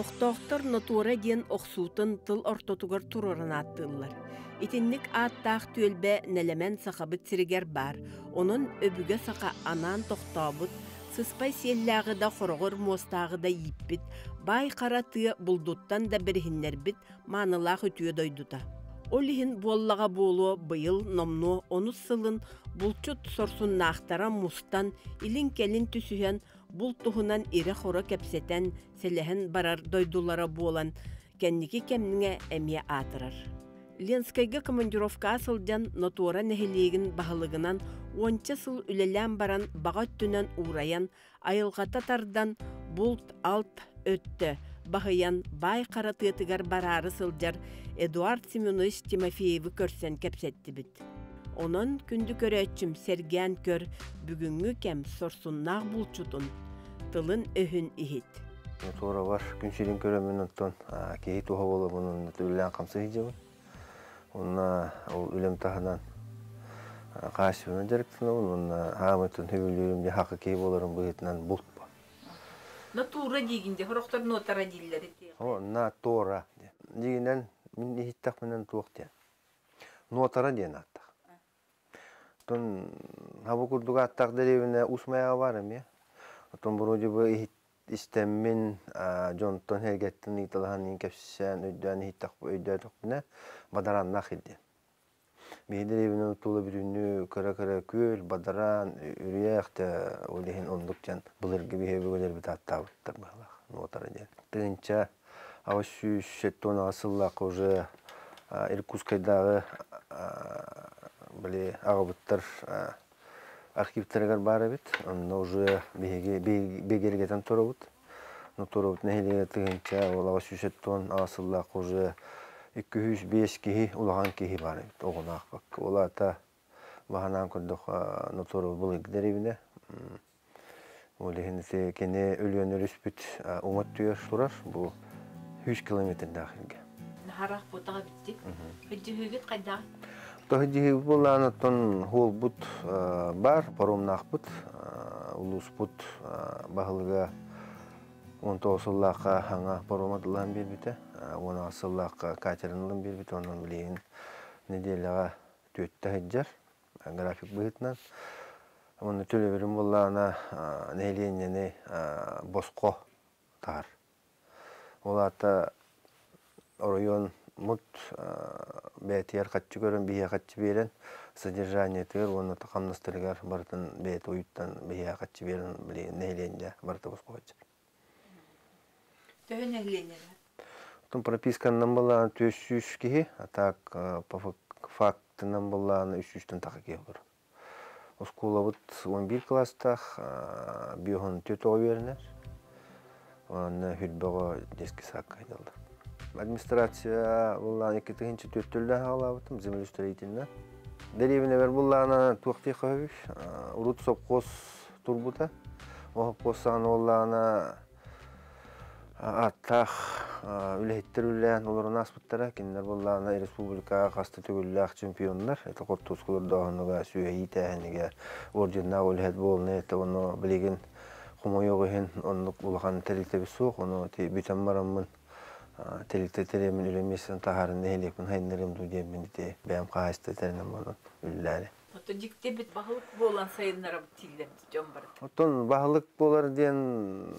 Олохтоохтор нотуора диэн охсуутун тыл ортотугар туроран аттыллар. Итинник ааттаах түөлбе нелемен сахабыт сиригер бар. Онун өбүгө саха анаан тохтобут, сыспай сиэллääғы да хорогор мостағы да йиппит, бай қаратыя булдуттан да бирихиннербит маанылаах үтүө дойдута. Олихин буоллаға буолуо быйыл номну onu сылын булчут сорсуннаахтара мустан илин келин түсүһен бул туһунан ире хоро кепсетен селеһен барар дойдулара буолан кенники кемниңе эмие атырар. Ленскайга командировка асылдан нотуора нехилиигин баһылыгынан онча сыл үлелән баран баға түнен ураян айылғата тардан булт алт өтті бахыян бай қаратыытыгар барары сылжар Эдуард Семенович Тимофеевы көрсен кепсетті бит. Онон күнді көрәтчім сәргән көр бүгінгі кәм сорсуннақ булчутун тылын өһүн ихит. Туора бар күншерин көрөмүн оттон кеһи туха болу мунун үлән камсы хижабын. Онна ол үлем тахынан каашыбына жарыктынабын, онна хаамытын хөбүлүрүм же хакы кеһи болорун быһытынан булт ба. Натура дегенде хорохтор нотара диллери. О, на тора. Дигинен мин ихиттак менен туоктя. Нотара диен аттак. Тон хабу курдуга аттак деревине усмая барым я. Тон вроде бы истеммин жонтон хергеттин италахан кепсен өйдөн ихиттак өйдө біне бадаран нахилди. Бейдер евіне тулы бір үні кара-кара көл, бадаран, үрияқты олейін ондықчан бұлырғы бейбі өлер біт аттабыттар бағлақ, нотары дер. Тыңынча, ауыз сүйшеттон асыллақ уже Иркутскайдағы біле ағыбыттар архивтарығар бары бит, онна уже бегергетен бұд. Но тұры бұд нәхелеге тыңынча, ол ауыз сүйшеттон асыллақ уже 205 киһи улахан киһи бар бит оғунаах бак олата баһанан көрдөх нотору булыгдерибине олихин те кене өлгөн өрүспүт умат түйөр турар бу 100 километр Харах бутага битти. Хөҗҗүгет кайда? Тохиджи булан тон хол бут бар паромнах бут улус бут бахылга он тоосуллаакка хаңа пароматылан бирбите. Оны асыллаакка катеринлын бирбит онун билейин неделяга төттө хыджар график оны таар олата район мут бәтияр катчы көрөн бия катчы берен содержание тыр оны тақамнастыргар бартын бәт уюттан бия катчы берен билейин нейлиенде барты боско катчы Төһөн әгленер. Потом прописканнан была 300 киһи, а так по фактынан была 300 тага киһи бар. Оскула вот 11 класстах биохон төтө бернер. Оны хүлбөгө детский сад кайдалды. Администрация булла 2-нче төттөлдө халабытым землеустроительно. Деревне бер буллана туакти хавиш, урут сопкос турбута. О посаны оллана аттах үлэхиттер үлээн олорун аспыттара кинилер боллаана республикага касты түгүллээх чемпионнар это кортускулар доонуга сүйэйи тээниге орденна үлэхет болны это ону билигин хумойогуһин оннук улахан телитебис суох ону бүтэн бараммын теликте теремин үлемесин тахарын нехилекмин хайнерим дудемин те бэм каасты теренем болон үллээри Ото дикте бит баһылык болан сайыннара тиллер жон бар. Оттон баһылык болар диен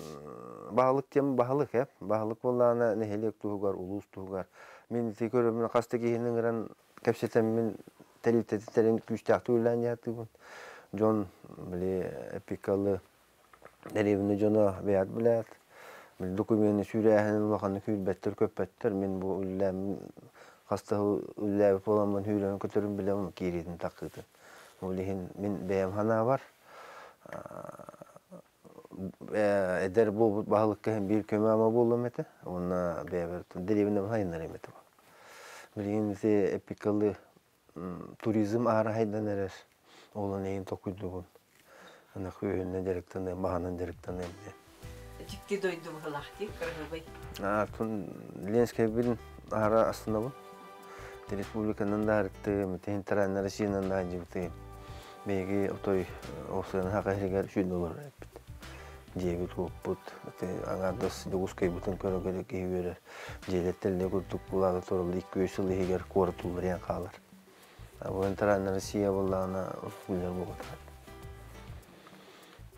баһылык тем баһылык эп баһылык боллана нехелек тугар улус тугар мен ти көрөм касты кийинин гран кепсетем мен телите терен күчтак түлән ятыбын жон биле эпикалы деревне жона беят билет мен документы сүрәһен улахан күлбәттер көпбәттер мен бу үлләм касты үлләп боламын хүлән көтөрүм билем киридин такыдын Олиһин мин бәйәм хана бар. Эдер бу бир булым эте. Онна бәйәр деревне хайнар эмете. Билин се эпикалы туризм ара хайдан эрер. Олон эйин токуйдугун. Ана хүйөнне директен баһанын директен эмне. Дикте дойду бахылахти кыргыбай. А тун Ленский бин ара астына бу. Республиканын да арыкты, митен тараннары синан да жибти. Беги отой осын хака бит. жеби тууппут аңардас дугускай бутун көрөгөрө кийберер желеттелде курдук икки үч жыл тарана россия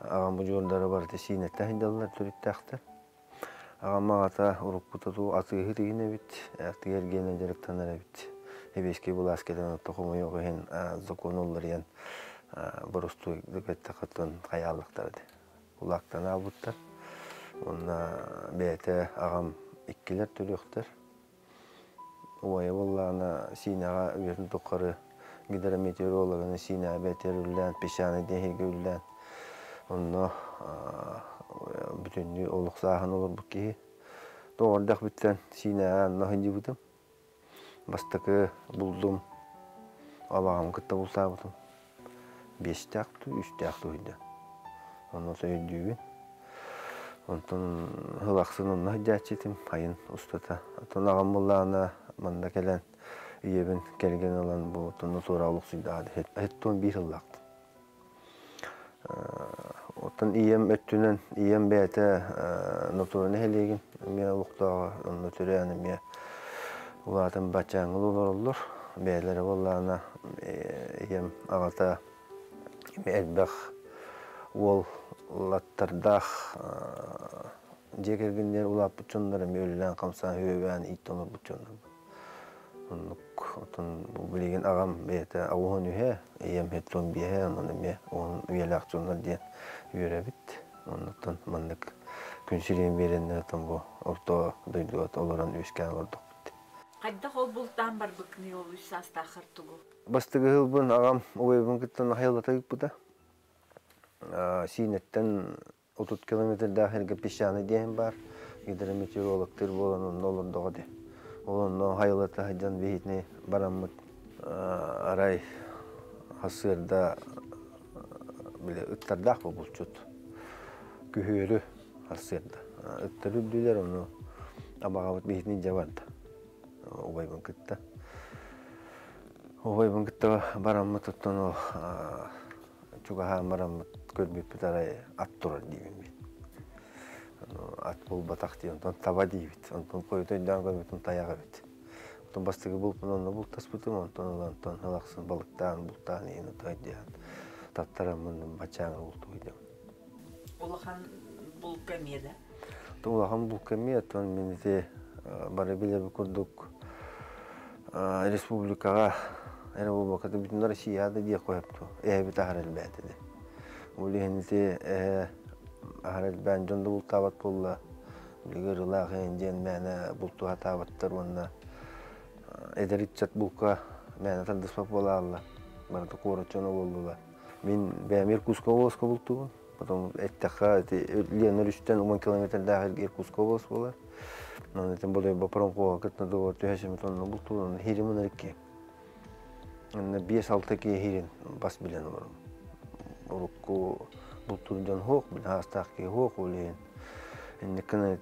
бу жолдары бар те сине тахиндалар төрүттәхтер. Ағамағата ұрықпұтату атығы тегіне бит, әқтігер гені дерек танар бит. Эбеске бұл аскелен тоқымы yok hen закон олар ян бұрысту дүкетті қыттын қаялықтарды. Улақтан абыттар. Онна бәйті ағам иккілер төліқтір. Уайы боллағына синаға үйерін тоққары гидрометеорологыны сина бәтер үллән, пешаны дехеге үллән. Онна бүтүннү олук саахан олор бу ки тоордах биттен сина нахын жибутум бастакы булдум абагам кытта булсаабытым үч такту үйдө ону сөйдүүбүн онтон хылаксын онна жаачитим айын устата отон агам буллаана манда келен иебин келген олан бу сүйдаады хеттон бир Оттан ием өттүнен ием бәте нотурны хелеген мен уктага онны төрәне ме улатын бачаңыл олорлор бәләре боллана ием агата ол латтардах жекергендер улап бучондар мөллән камсан хөбән иттонор бучондар Оннук отун билеген агам бете ауын үһэ ием хеттон биһэ онун эме он уялак диэн. Үйрәбит оннуттан маннык күн сирен беренне отон бу орто дойдуот олоран үскән ордук бит Кайда хол бултан бар быкны ол үс астахыр тугу. бастыгы хылбын агам уйбын кыттан хайылата буда синеттен 30 километр дахилге песчаный диэн бар гидрометеорологтер болон олордого де Олонно хайлата хаджан бейітіне бараммыт арай хасырда биле ыттардах бу булчут күхөрү хасырда ыттар үдүлер ону убайбын кытта бараммыт оттону чугаха ат дейбин мен ат бул батак дей онтон таба дейбит онтон койдойдан көрбүтүн таяга бит онтон бастыгы булпун онно бултаспытым онтон тойдян таптарамын бачааңы булту идем Улахан бул кемеда. улахан бул кеме отон мените бары билеби курдук республикага болбаката бүтүн россияда дие коепту эбит ахарелбээти де. Улихените ахарел бән жонда бул табат болла билгер ыла хенжен мәне булту хатабаттар онна эдеритчат булка мәне тандыспап бола алла барда куорочоно болдула мен бәм иркутска обласка бултугун потом эттаха лен үрүстен он километр дагы иркутска область болар нан этен болой бапарон кога кытна догор төһәшем тонна хиримын эрке Энне бес алты ки хирин бас билен олорум урукку бултурдан хоқ бил хастақ ки хоқ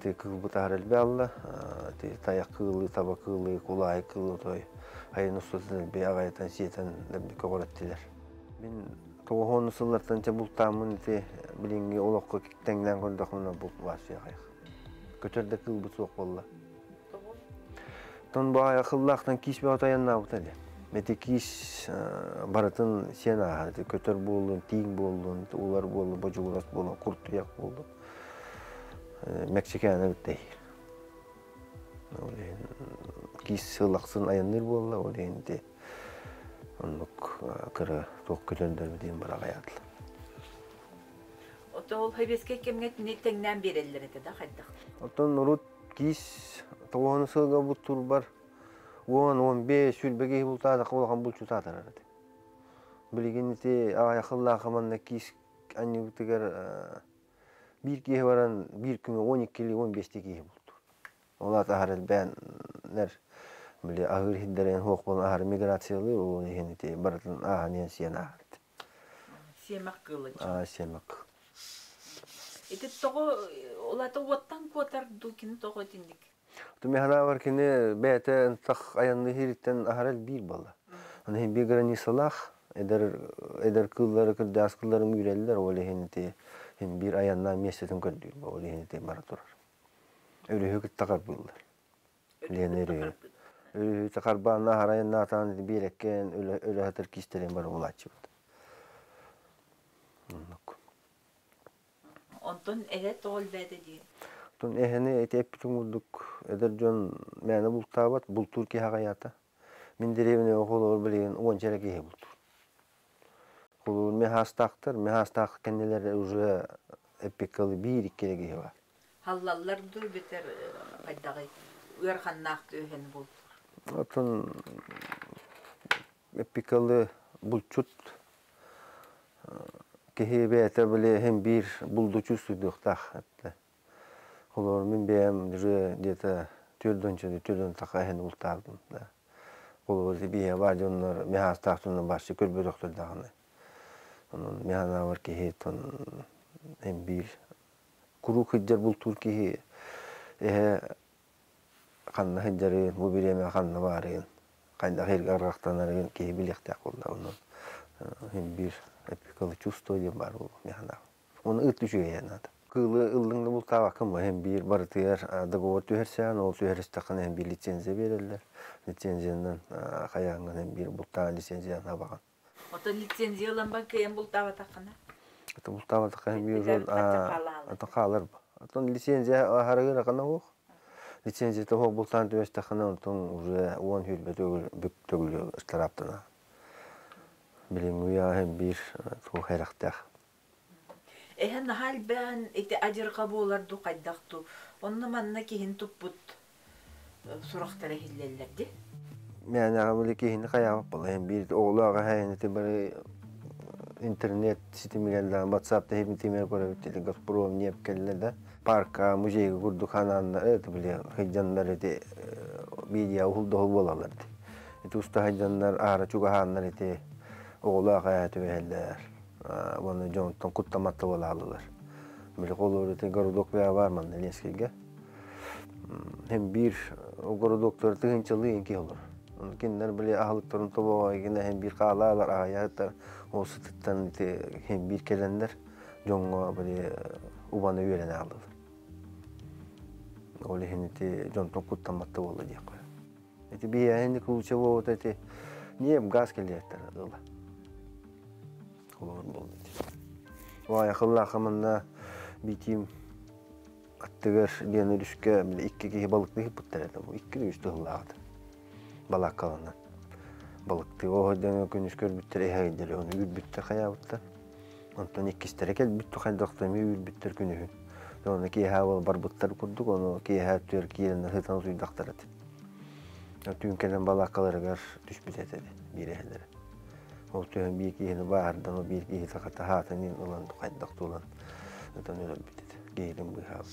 те кылбы тарел балла те таяк кылы таба кулай той. Айын устатын бе агайтан сиетен мен тоғон сыллартан че бултамын те билинге олоққа теңден көрдөх мына бул васия кайык көтөрдө кылбы соқ болла тон бая кыллактан кишбе атаянна бутале Мети киш баратын сен ахарды көтөр болдун, тиң болдун, улар болду, божугурас болду, курт туяк болду. Мексиканы биттей. Кис сылаксын аянныр болла, олен де. Оннук кыры тоқ көтөндөр биден бара гаятыл. Ото ол хайбеске кемгет не теңнен берелер эте да хайдак. Отон урут кис сылга бутур бар. он он беш бултада булчу татар кылла каманна кис аннигутигер бир баран бир күнгө он иккили он олар ахар бәннер биле агыр хиддерен хуок болон ахар миграциялы ол ихенити баратын аханен сиен ахар Семак кылы. а семак Ити того олата уоттан куотар дукини того тиндик. Тумехана бар кини бәте тах аянны хириттен ахарал бир бала. Аны хин бир границалах эдер кыллары кырдас кылларын үйрелдер ол хинти хин бир аянна месетин көрдүр ол хинти бара турар. Өле хөкүт тагар булдар. Ленери. Өле тагар бана хараянна тан билеккен өле өле хатыр кистерен бар улачы. Онтон эһе тоол бәде ди. Тон эхене этеп туңулдук эдер жон мәне бултабат бултур ки хагаята. Мин деревне околор билген 10 чара ки бултур. Кулур ме хастактыр, ме хастак кеннелер уже бир иккеге бар. Халлаллар дур бетер бул. Отон эпикалы булчут кеһи бәте биле hem бир булдучу судуктах хатта. Олар мен бәм уже где-то төрдөнчө төрдөн така хен ултардым да. Олар бие бар жоннор мехас тактын башы көрбө доктор даганы. Онун механа бар ки тон hem бир куру хыджар бул турки э канна хыджары бу биреме канна барын. Кайда хер гаргактанарын ки билекте колда онун. Hem бир эпикалы чувство деп бар бул механа. Оны ыт түшүгө надо. кылы ылдыңды бул табакым hem бир барытыгар договор түһерсән ол түһерестакын hem бир лицензия берелер лицензиянан каяңын hem бир бултаган лицензияны абаган Ото лицензияланбан кыйын бул таба такына. это бул табатыка hem бир Бигер жол кача калаалар. ата калыр отон лицензия харыгыр акана ох лицензия то хок бултан түһерестакын отон уже он хүлбе төгүл бүк төгүл тараптана билим уя бир ту хайрактах Эһе нахал бән ите ажырга болар ду кайдакту. Онны манна туппут сурахтара хиллеллер ди. Мен. Hem бир оглага бир интернет WhatsApp-та. Парка, музейге курдук хананда эт биле хыджандар эти видео ухулда хол болалар. Эти уста хыджандар ара чуга хандар эти болалар. Биле колор эти городок бая бар ман Ленскийге. Гена hem бир каалаалар аяттар осы бир келендер үйрене алдылар. Ол хенити жонтон куттаматта болду деп кой. Эти бия хенди кулча вот эти не газ келеттер ыла. Олор болду. Вай акылла камында битим аттыгар ден үрүскө биле икки ки балыкты хипуттар это бу икки. Балак. Балыкты көрбүттер эхайдер оны. Онтон иккистере бүттү. Оны ки хавал барбыттар курдук, оны ки хаттыр киен хытан суйдактар эт. Түн келен балак каларыгар түшпүт этеди бирелер. Ол түйөн бир киени баардан, о бир киени таката хатанын улан кайдакта улан. Отон өлөр битет. Гейлин бу хаб.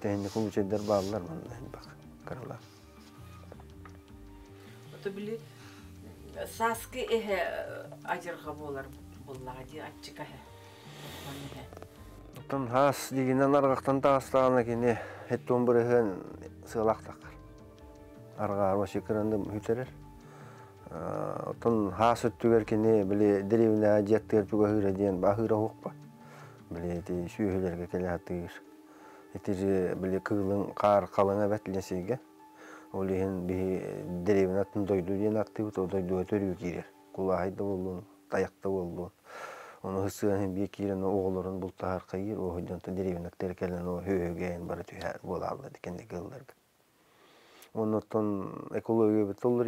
Тэнди кулчедар баалар мында бак. Карала. Ото биле саскы эһе ажырга болар буллага ди аччыка Отон хас дигинен аргактан тагыстагана кини хеттон бирген сыылактак. Арга арба шекеренде хүтерер. Отон хас өттүгер кини биле деревне ажеттер туга хыра диен бахыра хокпа. Биле ти сүйөлөргө келе хаттыгыр. Этири биле кыылың кар калыңа бәтлесеге. Ол ehen би деревне атын дойду диен атты бут дойду төрү кирер. Кулайда болду, таякта болду. Олар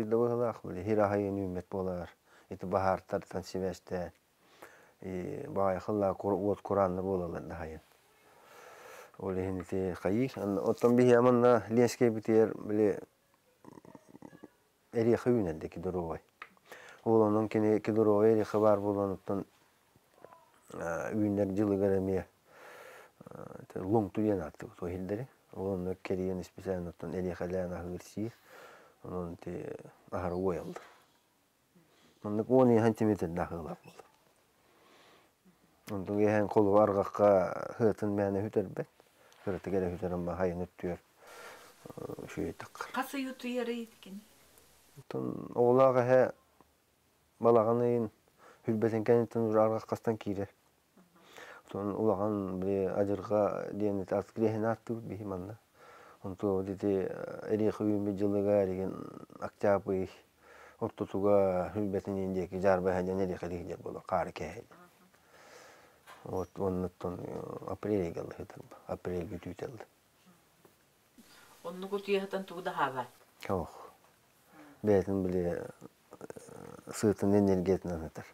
иде багалах биле хира хайын үмет болар. Эти бахартардан сибесте и бая хылла от куранны болалар да хайын. Ол ehen те кайы, оттон би яманна ленске битер биле эри хүйнен де кидоровай. Ол онун кене кидоровай эри хабар болгондуктан үйүндөр жылы кереме луңту диэн атты той хилдери оны кериен специально оттон элихалян ахырси онон те ахар уялды мындык он сантиметр дахылап болду онтон эхэн колу аргакка хытын хүтербет хырты келе хайын Қасы юту. Тон. Тон улаған біле ажырға дейін атқырехен атты бейі манна. Онто дете әрек үйімбе жылыға деген октябрь ортотуга хүлбәтен ендеки жарба хәден әрек әрек жер болы қары кәйді. Вот оннаттон апрель geldi хетер. Апрель. Онны күтүйәтен туғда хава. Ох. Бәтін біле сытын энергетінен өтір.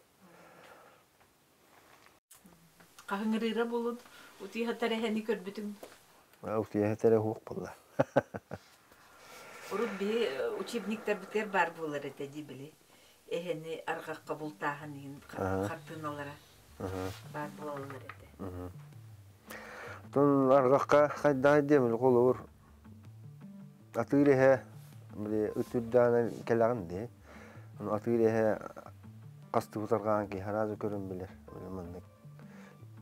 Қағыңырыра болын, утүйәтер әхәні көрбітің. Аутия хетері хуқ бұлла. Урут бе учебниктер бітер бар болар әті де біле. Әхәні арғаққа бұлтағын Ага. қартыналара бар болалар әті. Тон арғаққа қайдағы деміл қолы ұр. Атыры хә, біле үтірдәні кәләғын де. Атыры хә қасты бұтарған ки харазы көрін білер. Біле мандық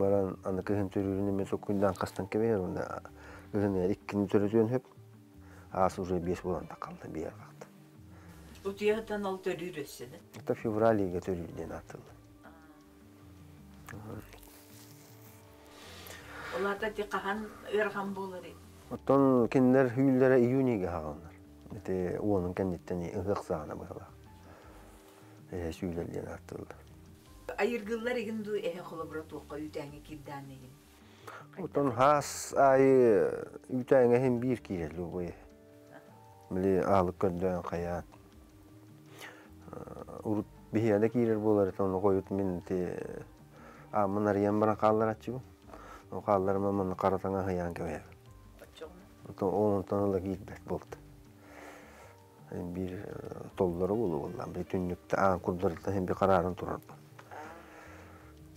baran anı kıhın törürünü me sokundan kastan keber onda kıhın er ikkini törütün hep Ası уже da kaldı bir yer kaldı. Утүйәтен ал өссені. Hatta fevraliye törürden atıldı. Оларда еді. Оттон июниге хаганнар. Эте уонун кенниттени ыгык сагана быгыла. Э Айыргылар еген ду эхе қолы бұра туққа үтәңе еген. Оттон хас айы үтәңе хем бир кирелу бу. Алып көрдөн кая. Урут бихияда кирер болар коют мен те а мынар бара каллар ачы. О каллар мамын каратаңа хаян кебе. Gitbet boldu. Hem bir tolları bulu bollan. Bir tünlükte an kurdurda hem bir kararın turar.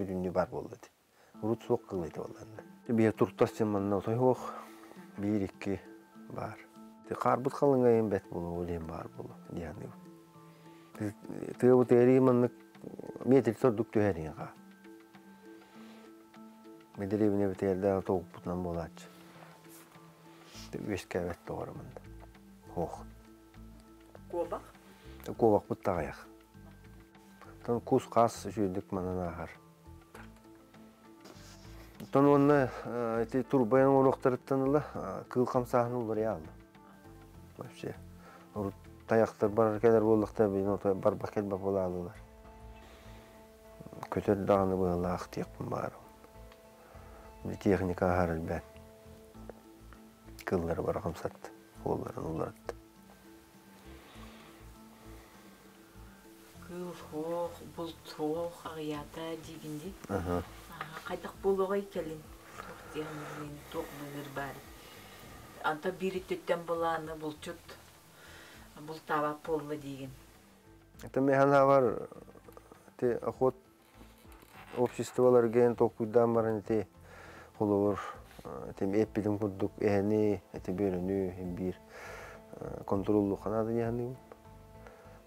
bir dünya var boldu. Urut soğuk kılıydı olandı. Bir turtas çemanna otoy hoq. Bir iki var. Te karbut kalınga en bet bulu ulen var bulu diyen. Te bu teri manlık metri sorduk tüherin ha. Медребіне бітелді тоғып бұтынан болады. Өшке әбет тоғырымында. Оқ. Қаяқ. Тон кус қас жүйдік манан ағар. Тон онны эти турбайын орықтырыттыныла кыл қамсағын олар яғылы. Вообще. Ұры таяқтар барар келер болдықта бейін отой бар бакел бап бола алылар. Көтер ақ текпін барым. Bir техника harıl ben. Kılları var kamsattı. Kollarını uzattı. Тоқ, ағията дегенде. Aha. Қайдақ болуға келін. Тоқ бұлыр бар. Анта бири төттен боланы бұл таба полы деген. Это механа var. Te охот обществолар ген токуйдан баран те холор тем эпидем курдук эхни эте бөрөнү hem bir контроллу канады яны.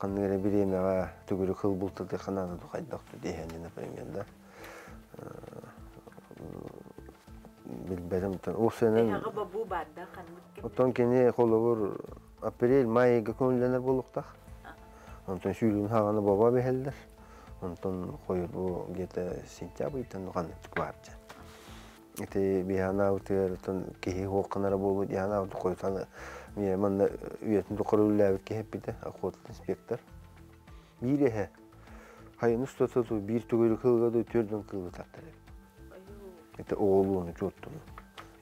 Каннере биремега түгүрү кыл бултады канады кайдакту дехени например да. билбедим тон ол сенен Эһаға бабу барда ханмык кеп. Отон кені қолығыр апрель, майға көңілденер болуқтақ. Онтон сүйілін хағаны баба бехелдер. Онтон қойыр бұл где-то. Эти бихана утыр, тон кихи болу, дихана уты мен манда үйетін тұқыры үлләбіт кехеп биті, ақуат инспектор. Бір ехе, хайын ұстатыды, бір түгілі қылғады, төрден қылғы тақтар. Это çottunu.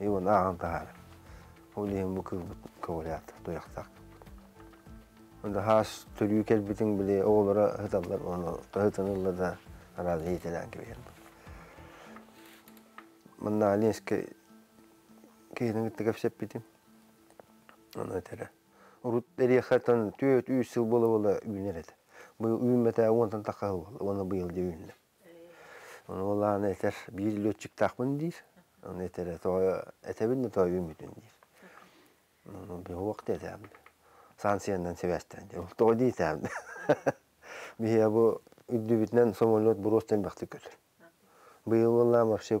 Eyvon ağın taharı. Олиһин бу кыз ковалят тояктак. Онда хас төрүү келбитин биле оолора хыталлар оны да етелен. Манна алинске. Оны өтере. Урут дери хатан төт үс сыл бола бола үйнерет. Бу үймете онтан такал оны быйыл же үйнле. Оны оланы этер бир лөтчик такмын дир. Оны этере той этебин той үймүтүн дир. Ну, би вакыт этем. Сансияндан себестен. Ол той дейтем. Би бу үдүбүтнен сомолот буростен бакты көтөр. Быйыл валла вообще.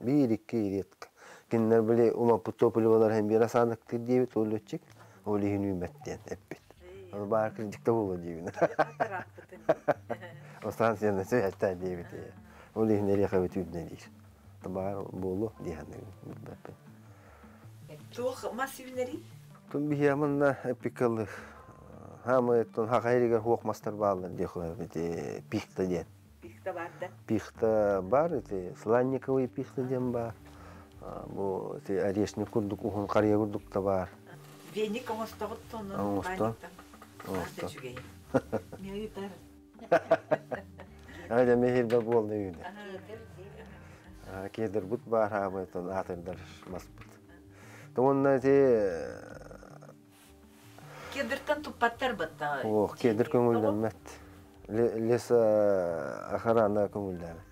Бир икки ирет. Киннер биле ума путопулы болар hem бир асандык дебит ол лөтчик. Ол ихин үметтен эппет. Оны бар кредитте боло дебин. O станцияны себестен дебит. Ол ихин эрехе бүтүдүн дейс. Бар болу дихан. Туох массивнери. Тун бихияманна эпикалы хамы тун бите пихта ден. Бихта барда. Пихта бар сланниковый пихта ден бар. Бу эти орешник курдук ухун кария курдук та бар. Веник жүгей. Мен ютар. Айда мехир да болды үйде. Кедір бұт бар тун атырдар маспыт. Тонна те Кедиртен туппаттар бытта. ох кедір көңілденмет. Леса охрана көңілденмет.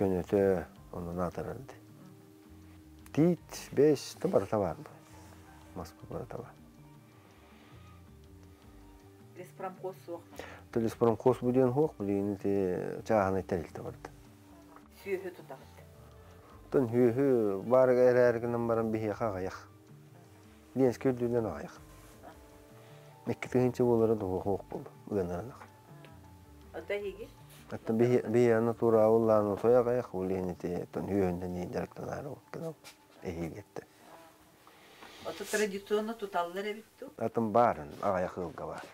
көнөтө оны натырылды. Тит, беш, табар. Маспут бара табар. Респромхоз суоқна. Төлес бұрын қос бүден хоқ, бүден те жағаны тәрілді барды. Сүйөһө тутагыт. Тон хүйі бар әрәргінен баран бихе көрдүден ағаяқ. Мекке тегенче болары да хоқ болды. Үгенарынақ. Ата хиги. Аттан бихе ана тура ауылланы тоя қаяқ, олені те тон хүйінден не жарықтан ары оқканау. Эхи кетті. Ата традиционно туталлар эбитту. Атын барын бар.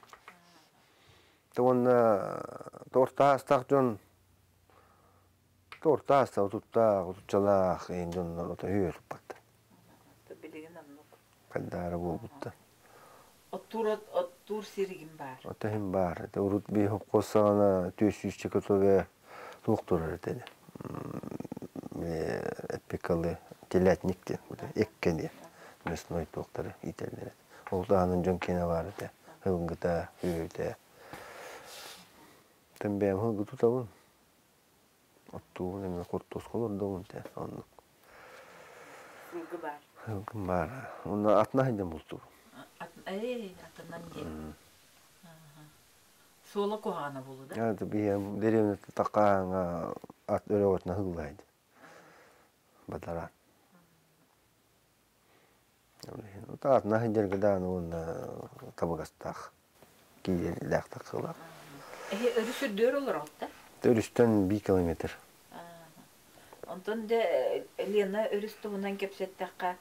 Жон ота. Та билеген болбутта. Сиригин бар. Ота хим бар. Урут би хоп косана төс жүз чекотове туктурар dedi. Бе эпикалы телятник де, эккене. Мясной доктор ителлер. Ол да анын жон бар де. Хылгыта, үйде. Тембем хылгы тутабын. Неме куртус колор догун те. Фулгы бар. хылгын бар. Атна булту. Эй атынан дем. Сола кохана болу да. Да би деревне такаanga ат өрөгөтүнө хыллайды. Бадарат. Та атна хидерге дан онна табагастах. Киер лахта кыла. Э өрүсүрдөр олор алта. Төрүстөн 1 километр. Онтон де Лена өрүстү мунан кепсеттакка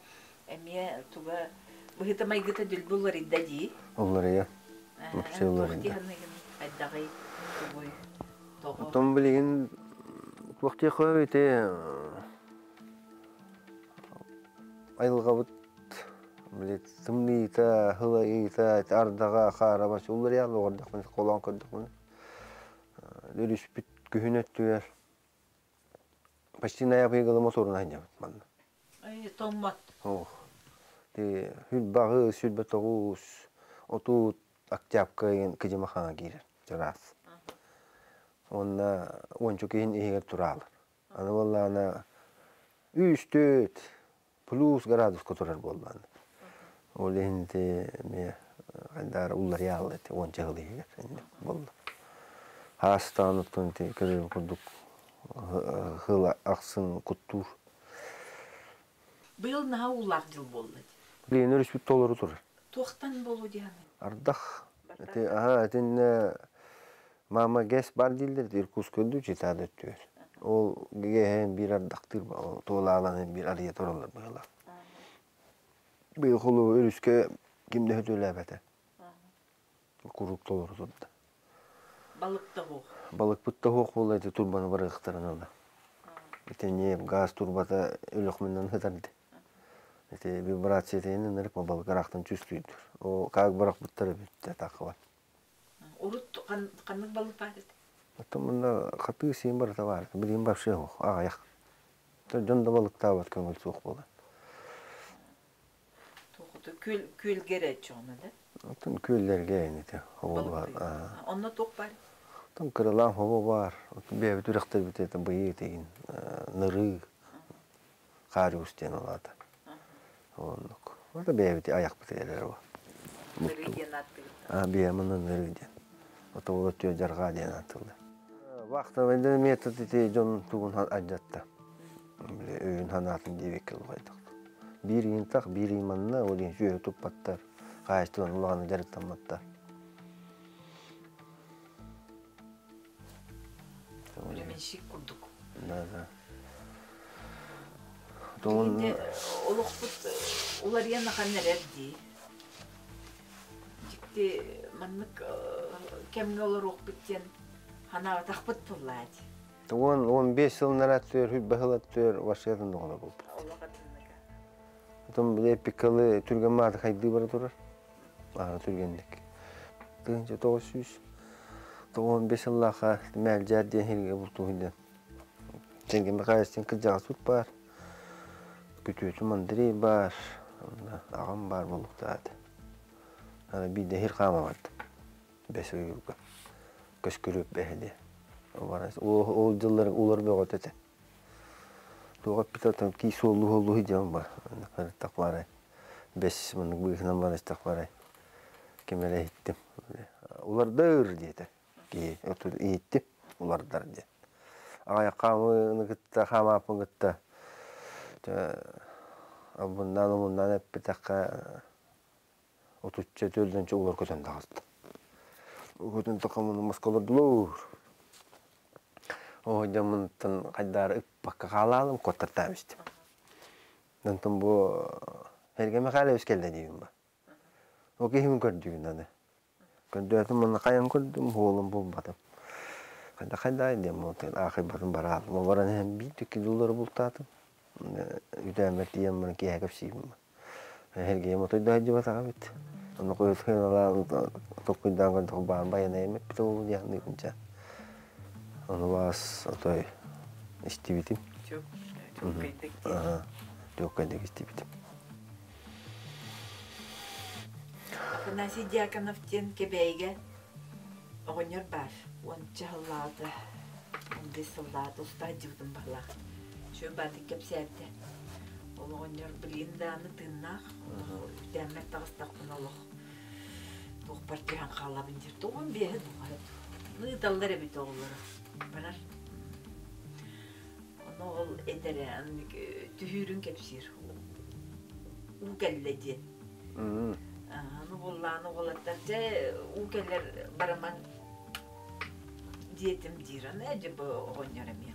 эме туга быхыта майгыта дүл булар иддади. Олар я. Вообще олар инде. Айдагы тугой. Того. Том билген вакти хойте айылга бут билет тымны та хыла ита ардага харабас улар я. Дөрүс бит күһүнөт түер. Почти ноябрь гылы моторун айнап ман. Ай, томмат. Ох. Ти хүл багы сүлбе тогус. Отут октябрька ен кыжымахана кирер. Жарас. Онна ончу кейін егер туралар. Аны болла ана плюс градус которар болдан. Ол енді ме қандар улар ялы те онча хыл егер болду. Хастан те курдук хыл аксын куттур. Быйыл наha улак жыл болды. Блин, өрүс бит толору турар. Тоқтан болу. Ардах. Те ага тен мама гес бар дилдер иркус көндү жетады өттүр. Ол геген бир ардактыр тола аланы бир ария торалар быйла. Быйыл холу өрүскө кимде хөтөлөбөтө. Курук толор турда. Балыкта бұл. Балык бутта хок болайды турбаны барыктарын ала. Итене газ турбата өлөк менен хытарды. Эти вибрация тени нырык балык арактан чувствуйдур. О как барак буттары битте такыва. Урут қанық балық бар еді. Ото мында каты сен бар тавар. Як. То жонда балык табат көңүл сук болот. Тоқты көл көл кере жоны да. Эните хобол бар. А. Онна тоқ бар. Кырылан бар. Отун бебе түрөктөр битет быйы деген ныры. Кары устен алады. Orada bebeti ayak biteleri var. Бірген атты. А, нырыден. Ден атылды. Метод ити жон тугун ажатта. Биле өйүн ханатын дебек кыл. Бир интак, бир иманна ол ен жөө туппаттар. Кайыстын улаганы жарыттаматтар. Өлемен шик құрдық. Да, да. Бұт, олар яна қанар әрді. Жікте маннык кемге олар оқ біттен ханава тақпыт бұллады. тон 15 жыл нараттыр, хүл бахылаттыр, Вашингтон догола болду. Олаға тынныка. Том биле пикалы түрген маты хайды бара турар. Ага түргендик. Тыгынча 900. 15 жыллаха мәл жәрден херге булту хилден. Тенген бакайстен кыжага сут бар. Күтөтү мандырей бар. Ағам бар болуктады. Ана биде хер кама бар. Бес үйгө. Көскөрөп бехде. Барас. Ол жыллар улар бөгөт эте. Тугап битатам ки солу холу хижам бар. Тақварай. Бес мын быйхнан бар тақварай. Кемеле иттим. Улар дөр дете. Ки отур итти. Улар дар де. Ая камы гытта хамапын гытта. Абундан умундан эп битакка отучча төлдөнчө улар көтөн дагызды. Көтөн такамын маскалар дулур. О, жамынтын кайдар ыппакка калалым коттартабыстым. Нантын бу Херге Михайлович келди дейм ба. О кехим көрдүгүн аны. Муну болбадым. Кайда кайда дем мотен ахыр батын барал. Мо баран motoy da hacı bata kabit. Onu koyut kıyla tokuydan kan tok ban bayan emek bit o diyan dikunca. Onu vas otoy istibitim. Çok, çok kıydık. Aha. Yok kaydık istibitim. Афанасий Дьяконовтен кебейге оғынер бар. Онча хыллады. Онды сыллады. Уста дивдым бала. Кепсәпте. Ол оғынер білін даны тыннақ. Дәмәк тағыстақ күн олық. Тоқ партиян қалабын дер. Тоғын бейі дұғары. Ны талдар әбет оғылары. Барар. Оны ол әдәрі түхірін кепсір. У кәлләден. Мм. Аны болланы бараман диетим диран эже бу оңнора ми бу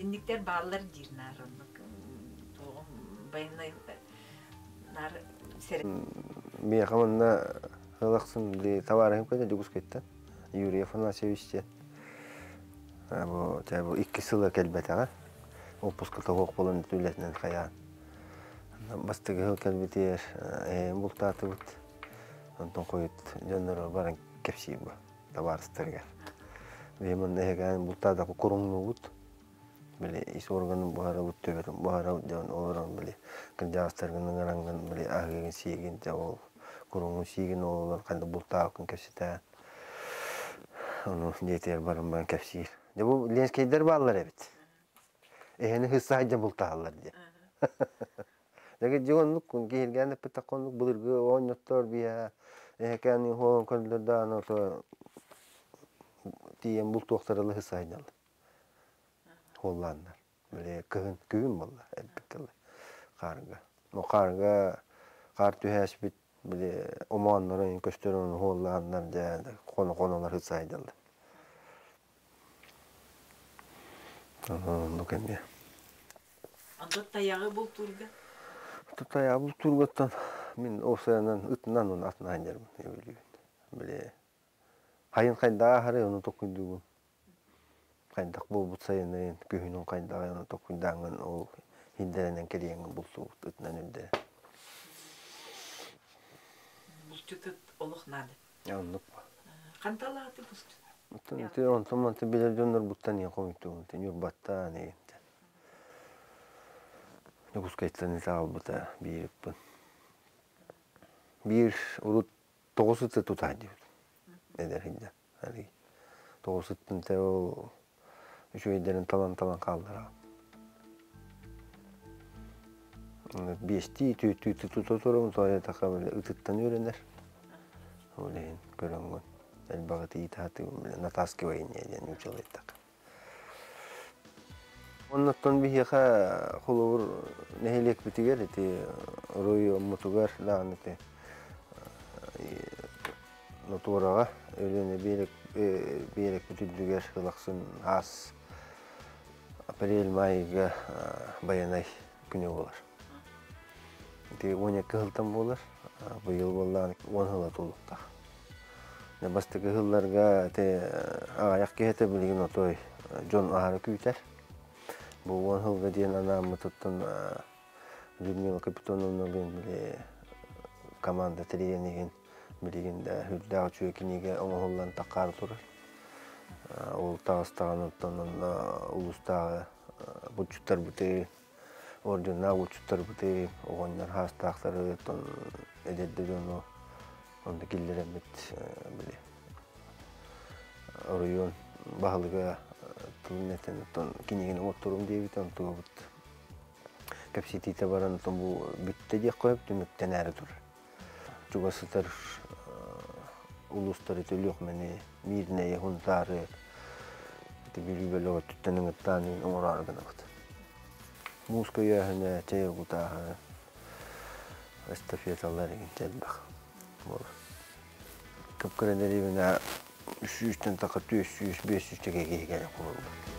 он. Тинниктер баллар дирнар оны байны нар сер Мен хаманна хылақсын де товарым көне жүгіс кетті. Юрий Афанасьевичте. Бу та бу икки сыла келбетага. Отпуска тоғық болын түлетінен қаян. Бастығы хыл келбетер, э бултаты бут. Онтон қойыт жоннор баран кепсий бу. Товарыстыргар. Бемон эган бултада курумну бут. Биле ис органы бухара бут төбер. Бухара жон олорон биле. Кыржастыргын гаранган биле агыгын те ол. Курумну сиген олор кандай бултаа кын кепсите. Onu жетер баран баран кепсир. Де бу ленскейдер баллар эбит. Хыссаажа бултаалар де. Деге ойноттор бия. Туактарылы хыссаажал. Холландар. Биле кыгын күгүн болла элбеккеле. Карга. Но карга кар түһәс бит биле оманнарын көстөрөн холландар да коно конолар хыссаажал. Ну кенде. анда таяғы бұл турга турготтан мен осыянан ытынан. Биле хайын кайда токуйдугун. Кайдак бул бут сайынын көйүнүн кайда оны токуйдангын ол хиндеренен келген булсу ытынан үлдер. бұл чүтіт олық нады Аннык. қанталаты бұл чүт Тун те он томан те билер жоннор буттан я не. Кайттан тагыл бута бириппин. Бир урут. Эдер хинде. Те ол үчөө эдерин талан талан калдыра. Бешти түй түй түй тутурум sonra такабыл ытыттан үйренер. Олейин көрөнгөн. Элбагы итаты натаскивай не ден училеттак. Оннаттан бихиха холовур нехелек битигер эти рой мутугар даан эти нотурага өлене берек ас апрель майга баянай күнү болар. Эти 12 хылтан болар. Быйыл боллан 10 хыла тулуктак. Бастығы ғылларға те аяқ кехете отой Джон Ахары күйтер. Бұл он ғылға дейін анамы тұттын Людмила Капитоновна бен біле команда тренеген білген да оңы ғыллан таққары тұрыр. Ол тағыстаған оттан ұлыстағы бұтчуттар бұты, ордена бұтчуттар бұты, оғаннар хастақтары, эдерді жону онда киллеремит биле район баһалыга туннетен тон кинеген оттурум дейбит он тугут капситите баран тон бу бүтте дек коюп түмүктен әрі тур чугасытар улустары төлөк мени мирне хунтары тибилибело түттенин тани оңораргана бут муска яхне тегута эстафеталар ген телбах бол. Көпкөрәдәре бина 300-тен тақы 400-500 тегеге келе курулду.